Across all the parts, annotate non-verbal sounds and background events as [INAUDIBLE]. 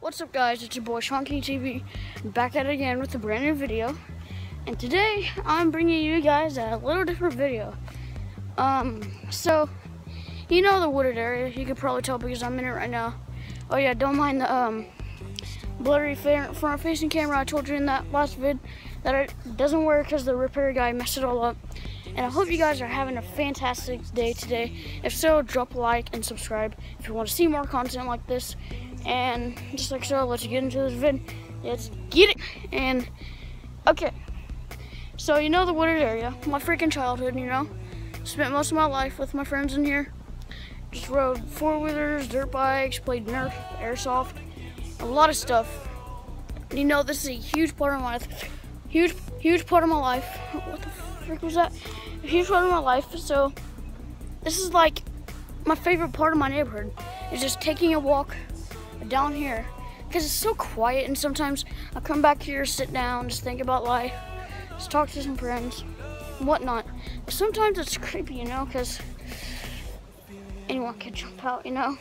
What's up guys, it's your boy Sean TV, back at it again with a brand new video. And today, I'm bringing you guys a little different video. Um, so, you know the wooded area, you can probably tell because I'm in it right now. Oh yeah, don't mind the um, blurry front facing camera I told you in that last vid that it doesn't work because the repair guy messed it all up. And I hope you guys are having a fantastic day today. If so, drop a like and subscribe if you want to see more content like this. And just like so, let's get into this vid. Let's get it. And okay, so you know the wooded area, my freaking childhood, you know. Spent most of my life with my friends in here. Just rode four wheelers, dirt bikes, played Nerf, airsoft, a lot of stuff. You know, this is a huge part of my life. Huge, huge part of my life. What the frick was that? A huge part of my life. So, this is like my favorite part of my neighborhood. Is just taking a walk down here because it's so quiet and sometimes I come back here, sit down, just think about life, just talk to some friends, whatnot. But sometimes it's creepy, you know, because anyone can jump out, you know.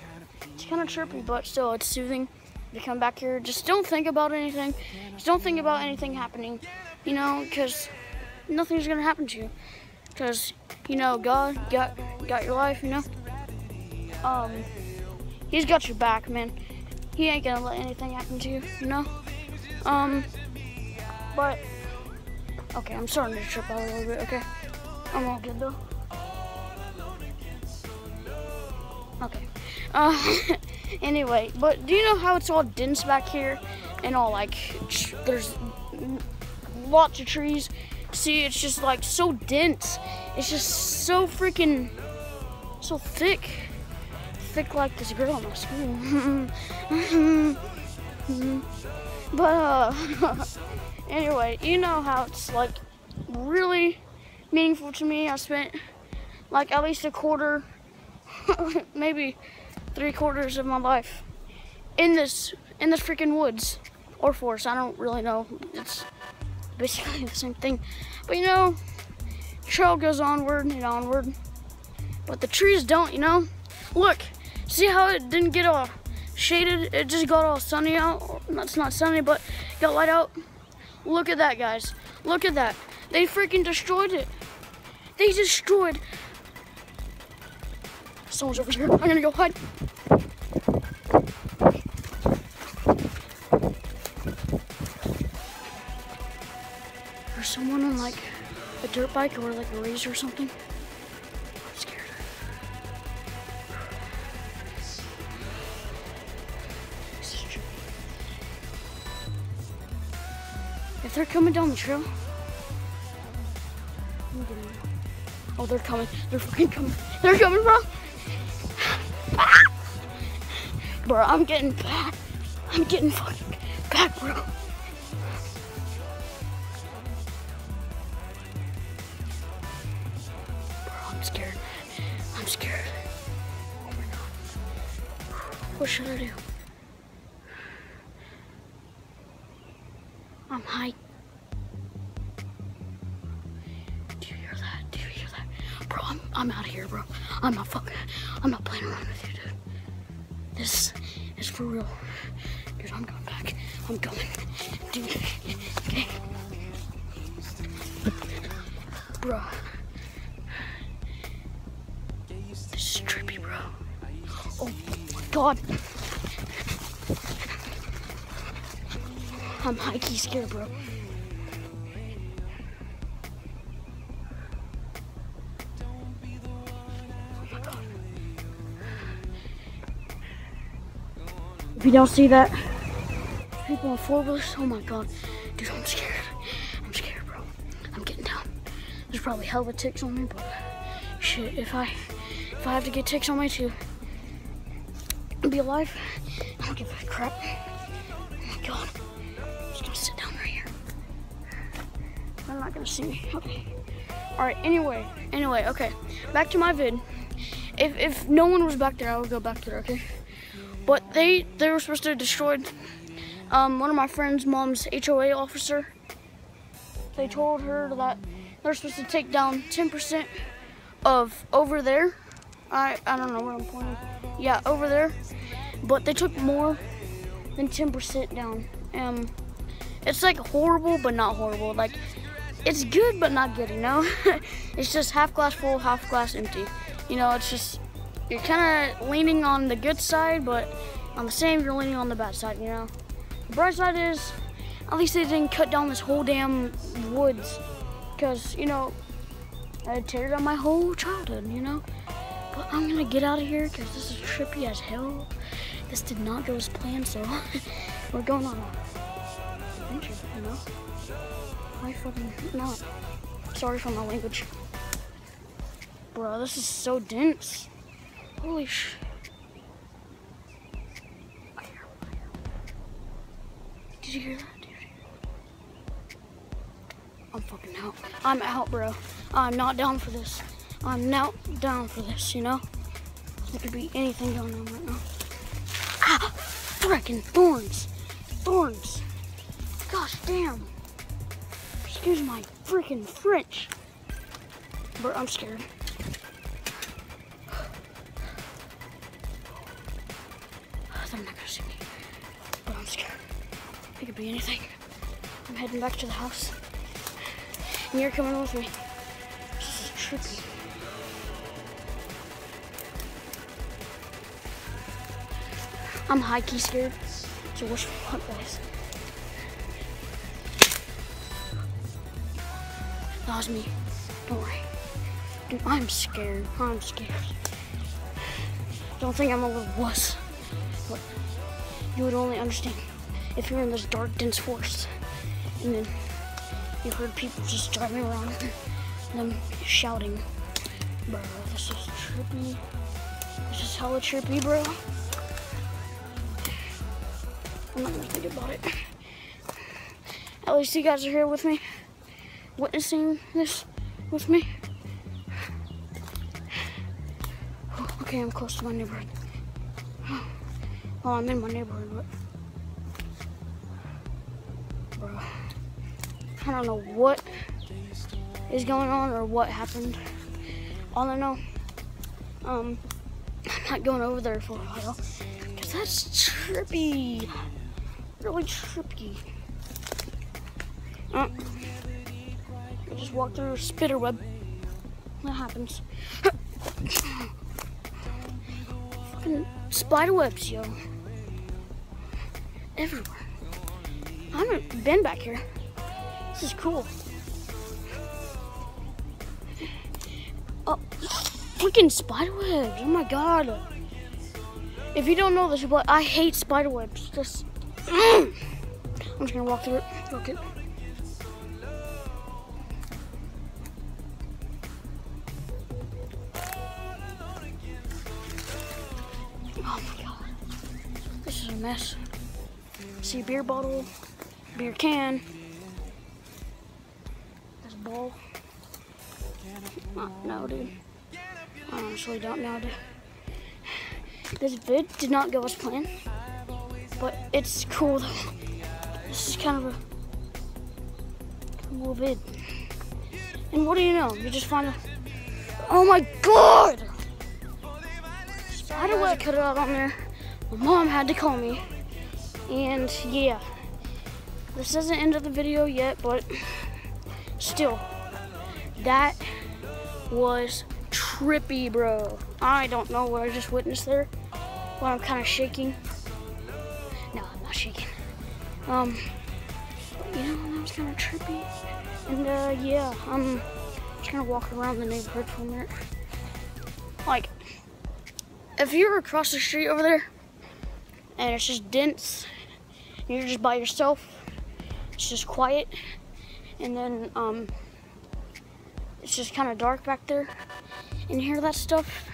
It's kind of trippy, but still, it's soothing to come back here. Just don't think about anything. Just don't think about anything happening, you know, because nothing's gonna happen to you. Because you know, God got got your life, you know. Um, He's got your back, man he ain't gonna let anything happen to you, you know? Um, but, okay, I'm starting to trip out a little bit, okay? I'm all good though. Okay. Uh, [LAUGHS] anyway, but do you know how it's all dense back here? And all like, there's lots of trees. See, it's just like so dense. It's just so freaking, so thick like this girl in my school. [LAUGHS] but uh, [LAUGHS] anyway, you know how it's like really meaningful to me. I spent like at least a quarter, [LAUGHS] maybe three quarters of my life in this in this freaking woods or forest. I don't really know. It's basically the same thing. But you know, trail goes onward and onward. But the trees don't, you know? Look, See how it didn't get all shaded? It just got all sunny out. That's not sunny, but got light out. Look at that, guys. Look at that. They freaking destroyed it. They destroyed. Someone's over here. I'm gonna go hide. There's someone on like a dirt bike or like a razor or something. They're coming down the trail. Oh, they're coming. They're fucking coming. They're coming, bro. Bro, I'm getting back. I'm getting fucking back, bro. Bro, I'm scared. I'm scared. Oh my god. What should I do? Dude, I'm going back. I'm going. Dude, okay. Bro. This is trippy, bro. Oh my god. I'm high key scared, bro. If you don't see that, people on four wheelers, oh my god. Dude, I'm scared. I'm scared, bro. I'm getting down. There's probably hell of ticks on me, but shit, if I if I have to get ticks on me to be alive, I don't give a crap. Oh my god. I'm just gonna sit down right here. They're not gonna see me. Okay. Alright, anyway, anyway, okay. Back to my vid. If if no one was back there, I would go back there, okay? But they they were supposed to destroy um, one of my friend's mom's HOA officer. They told her that they're supposed to take down 10% of over there. I I don't know where I'm pointing. Yeah, over there. But they took more than 10% down. Um, it's like horrible, but not horrible. Like, it's good, but not good, you know? [LAUGHS] it's just half glass full, half glass empty. You know, it's just, you're kind of leaning on the good side, but on the same, you're leaning on the bad side, you know? The bright side is, at least they didn't cut down this whole damn woods. Because, you know, I tear down my whole childhood, you know? But I'm gonna get out of here because this is trippy as hell. This did not go as planned, so [LAUGHS] we're going on a adventure, you know? I fucking not. Sorry for my language. Bro, this is so dense. Holy sh. Did you hear that? I'm fucking out. I'm out, bro. I'm not down for this. I'm not down for this, you know? There could be anything going on right now. Ah! Freaking thorns! Thorns! Gosh damn! Excuse my freaking French. Bro, I'm scared. They're not gonna see me. But I'm scared. It could be anything. I'm heading back to the house. And you're coming with me. This is trippy. I'm high key scared. So wish me luck, guys. That was me. Don't worry. Dude, I'm scared. I'm scared. Don't think I'm a little wuss. But you would only understand if you're in this dark, dense forest. And then you heard people just driving around them shouting. Bro, this is trippy. This is hella trippy, bro. I'm not gonna think about it. At least you guys are here with me, witnessing this with me. Okay, I'm close to my neighborhood. I'm in my neighborhood, but bro. I don't know what is going on or what happened. All I know, um, I'm not going over there for a while because that's trippy, really trippy. Uh, I just walked through a spider web. That happens. [LAUGHS] Fucking spider webs, yo. Everywhere. I haven't been back here. This is cool. Oh, freaking spiderwebs! Oh my god! If you don't know this, but I hate spiderwebs. Just. I'm just gonna walk through it. Fuck it. Oh my god. This is a mess. See beer bottle, beer can, ball? Uh, no, dude. I honestly don't know, dude. This vid did not go as planned, but it's cool though. This is kind of a cool vid. And what do you know? You just find a, oh my god! Spider web cut it out on there. My mom had to call me. And yeah, this the end of the video yet, but Still, that was trippy, bro. I don't know what I just witnessed there, but I'm kind of shaking. No, I'm not shaking. Um, you know, that was kind of trippy. And uh, yeah, I'm just gonna walk around the neighborhood for a minute. Like, if you're across the street over there, and it's just dense, you're just by yourself, it's just quiet, and then um, it's just kind of dark back there. And hear that stuff?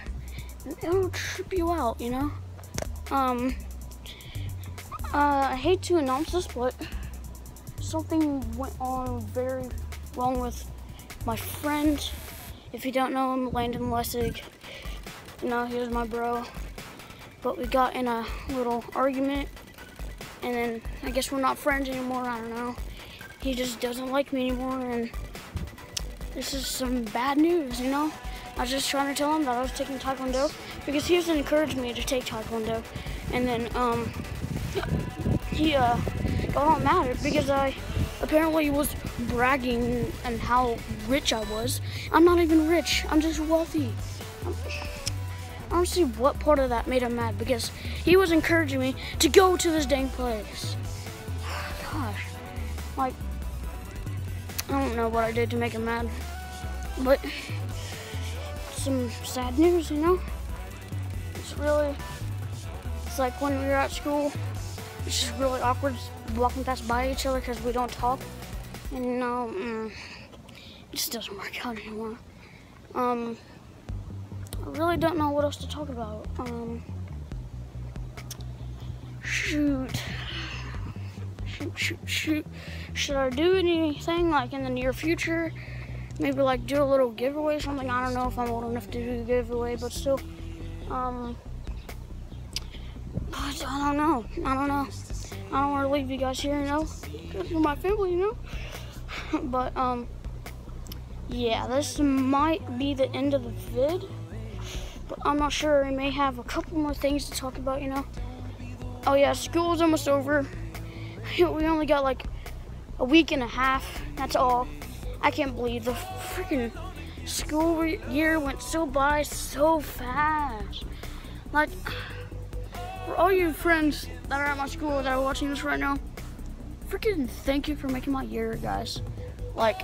It'll trip you out you know? Um, uh, I hate to announce this but something went on very wrong with my friend. If you don't know him Landon Lessig. You know he was my bro. But we got in a little argument and then I guess we're not friends anymore I don't know he just doesn't like me anymore and this is some bad news, you know? I was just trying to tell him that I was taking Taekwondo because he was encouraged me to take Taekwondo. And then, um, he uh, got all mad because I apparently was bragging and how rich I was. I'm not even rich. I'm just wealthy. I don't see what part of that made him mad because he was encouraging me to go to this dang place. [SIGHS] Gosh, like, I don't know what I did to make him mad, but some sad news, you know? It's really, it's like when we were at school, it's just really awkward walking past by each other because we don't talk. And know, mm, it just doesn't work out anymore. Um, really don't know what else to talk about. Um, shoot. Shoot, shoot, shoot. Should I do anything like in the near future? Maybe like do a little giveaway or something. I don't know if I'm old enough to do a giveaway, but still. Um, I don't know. I don't know. I don't want to leave you guys here, you know, you're my family, you know. [LAUGHS] but um, yeah, this might be the end of the vid. But I'm not sure. We may have a couple more things to talk about, you know. Oh yeah, school's almost over. [LAUGHS] We only got like a week and a half. That's all. I can't believe the freaking school year went so by so fast. Like, [SIGHS] for all you friends that are at my school that are watching this right now, freaking thank you for making my year, guys. Like,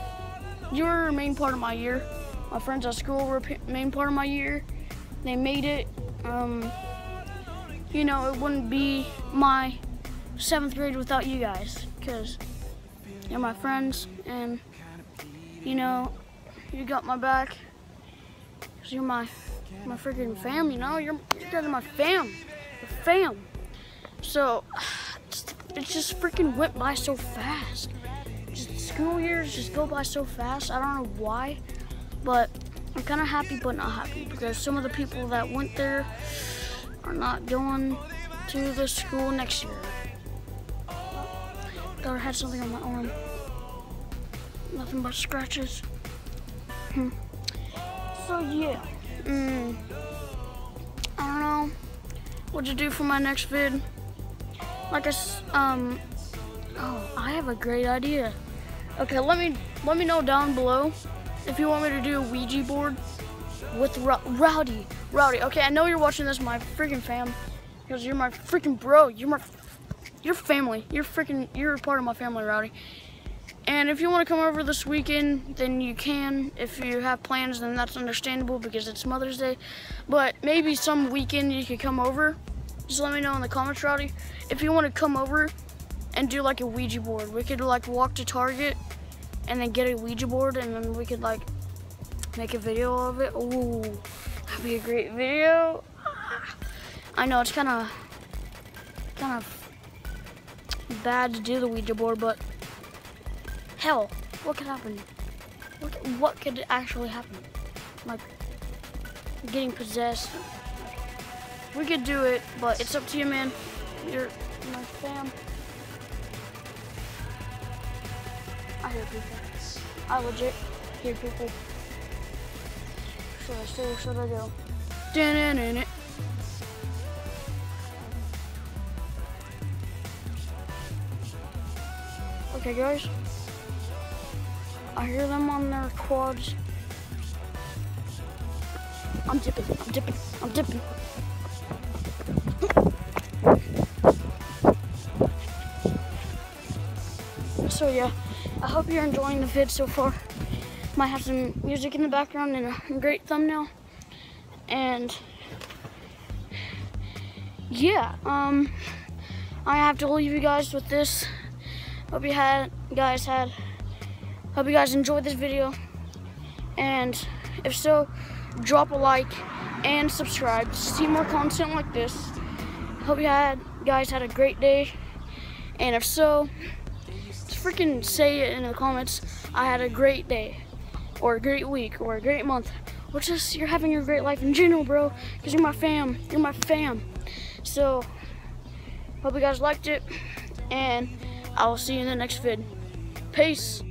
you're a main part of my year. My friends at school were a main part of my year they made it. Um, you know, it wouldn't be my seventh grade without you guys, because you're my friends, and you know, you got my back, because you're my my freaking fam. You know, you're you guys are my fam, your fam. So [SIGHS] it just freaking went by so fast. Just school years just go by so fast. I don't know why, but I'm kind of happy but not happy because some of the people that went there are not going to the school next year. Thought I had something on my arm. Nothing but scratches. Hmm. So yeah, mm, I don't know what to do for my next vid. Like I, um, oh, I have a great idea. Okay, let me let me know down below if you want me to do a Ouija board with Rowdy. Rowdy, okay, I know you're watching this, my freaking fam, because you're my freaking bro. You're my, your family. You're freaking, you're part of my family, Rowdy. And if you want to come over this weekend, then you can. If you have plans, then that's understandable because it's Mother's Day. But maybe some weekend you could come over. Just let me know in the comments, Rowdy. If you want to come over and do like a Ouija board, we could like walk to Target and then get a Ouija board and then we could like make a video of it. Ooh, that'd be a great video. I know it's kind of kind of bad to do the Ouija board, but hell, what could happen? What, what could actually happen? Like getting possessed. We could do it, but it's up to you, man. You're my fam. I hear people. I legit hear people. Should I stay or should I go? Dun Okay guys. I hear them on their quads. I'm dipping, I'm dipping, I'm dipping. So yeah. I hope you're enjoying the vid so far. Might have some music in the background and a great thumbnail. And yeah, um, I have to leave you guys with this. Hope you had guys had hope you guys enjoyed this video. And if so, drop a like and subscribe to see more content like this. Hope you had guys had a great day. And if so, freaking say it in the comments. I had a great day, or a great week, or a great month, or just you're having your great life in general, bro. Because you're my fam. You're my fam. So, hope you guys liked it, and I will see you in the next vid. Peace.